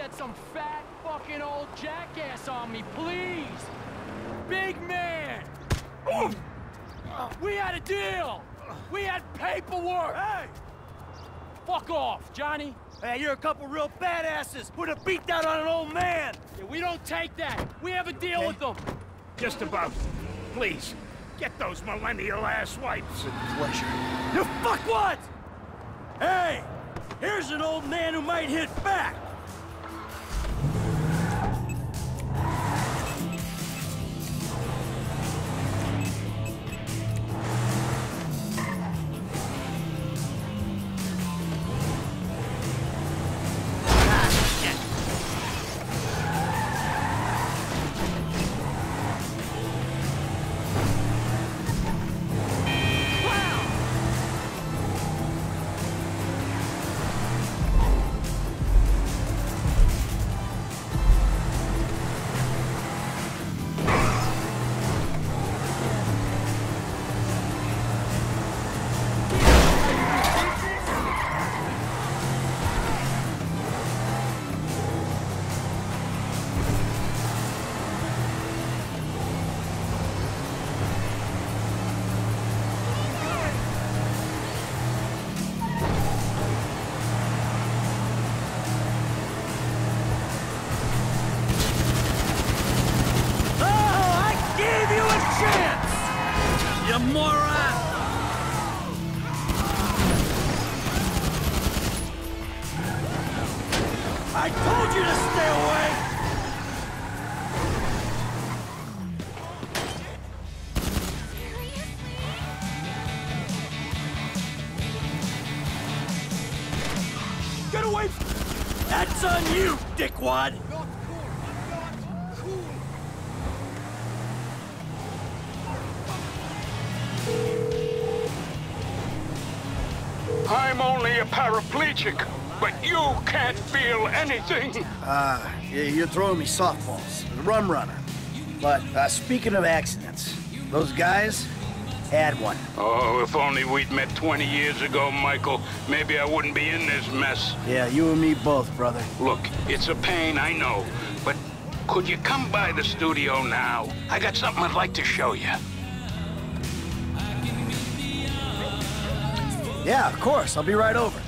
set some fat fucking old jackass on me, please! Big man! We had a deal! We had paperwork! Hey! Fuck off, Johnny! Hey, you're a couple real badasses! Put a beat down on an old man! Yeah, we don't take that! We have a deal Okay. with them! Just about. Please, get those millennial ass wipes. Pleasure. You fuck what? Hey! Here's an old man who might hit back! Moron! I told you to stay away! Get away! That's on you, dickwad! I'm only a paraplegic, but you can't feel anything. Ah, yeah, you're throwing me softballs. The rum runner. But uh, speaking of accidents, those guys had one. Oh, if only we'd met 20 years ago, Michael, maybe I wouldn't be in this mess. Yeah, you and me both, brother. Look, it's a pain, I know, but could you come by the studio now? I got something I'd like to show you. Yeah, of course. I'll be right over.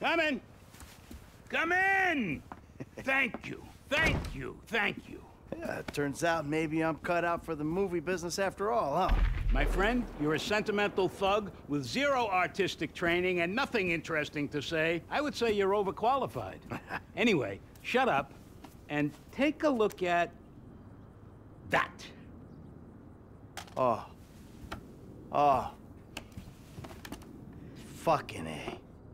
Come in. Come in! Thank you, thank you, thank you. Yeah, it turns out maybe I'm cut out for the movie business after all, huh? My friend, you're a sentimental thug with zero artistic training and nothing interesting to say. I would say you're overqualified. anyway, shut up and take a look at that. Oh. Oh. Fucking A.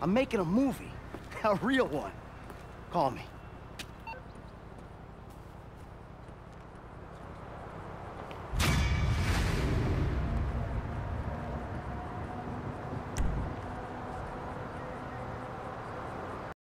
I'm making a movie. A real one. Call me.